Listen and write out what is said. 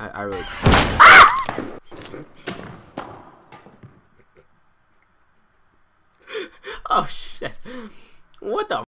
I, I really. oh shit! What the